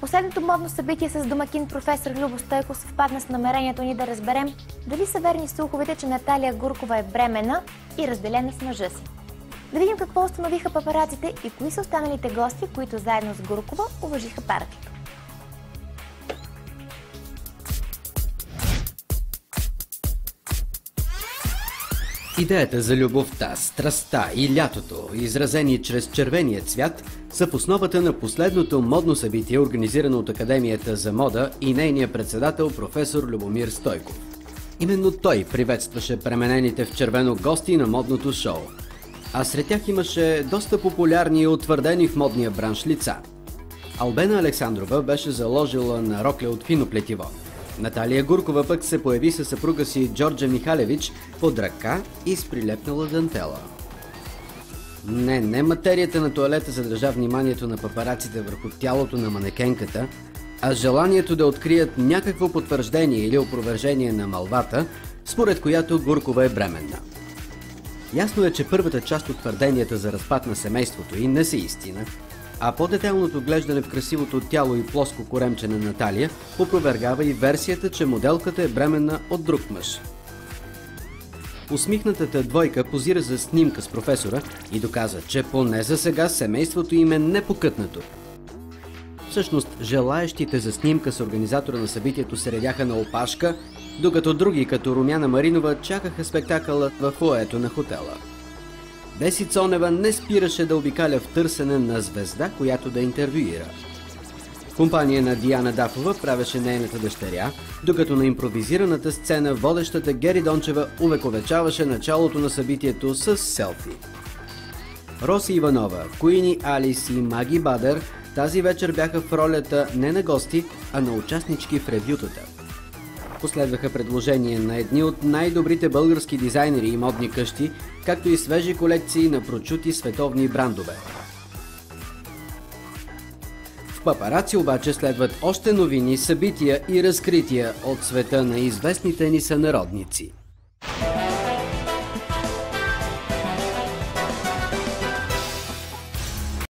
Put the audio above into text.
Последното модно събитие с домакин професор Любо Стойко съвпадна с намерението ни да разберем дали са верни слуховете, че Наталия Гуркова е бремена и разделена с мъжа си. Да видим какво установиха папараците и кои са останалите гости, които заедно с Гуркова уважиха партията. Идеята за любовта, страста и лятото, изразени чрез червения цвят, са в основата на последното модно събитие, организирано от Академията за мода и нейния председател професор Любомир Стойков. Именно той приветстваше пременените в червено гости на модното шоу. А сред тях имаше доста популярни и утвърдени в модния бранш лица. Албена Александрова беше заложила на рокля от финоплетиво. Наталия Гуркова пък се появи със съпруга си Джорджа Михалевич под ръка и с прилепнала дантела. Не, не материята на туалета задържа вниманието на папараците върху тялото на манекенката, а желанието да открият някакво потвърждение или опровержение на малвата, според която Гуркова е бременна. Ясно е, че първата част от твърденията за разпад на семейството и не са истина, а по-детелното глеждане в красивото тяло и плоско коремче на Наталия опровергава и версията, че моделката е бременна от друг мъж. Усмихнатата двойка позира за снимка с професора и доказа, че поне за сега семейството им е непокътнато. Всъщност, желаящите за снимка с организатора на събитието се редяха на опашка, докато други, като Румяна Маринова, чакаха спектакъла в фоето на хотела. Деси Цонева не спираше да обикаля в търсене на звезда, която да интервюира. Компания на Диана Дафова правеше нейната дъщеря, докато на импровизираната сцена водещата Гери Дончева увековечаваше началото на събитието с селфи. Роси Иванова, Куини Алис и Маги Бадър тази вечер бяха в ролята не на гости, а на участнички в ревютата. Последваха предложения на едни от най-добрите български дизайнери и модни къщи, както и свежи колекции на прочути световни брандове. В папараци обаче следват още новини, събития и разкрития от света на известните ни сънародници –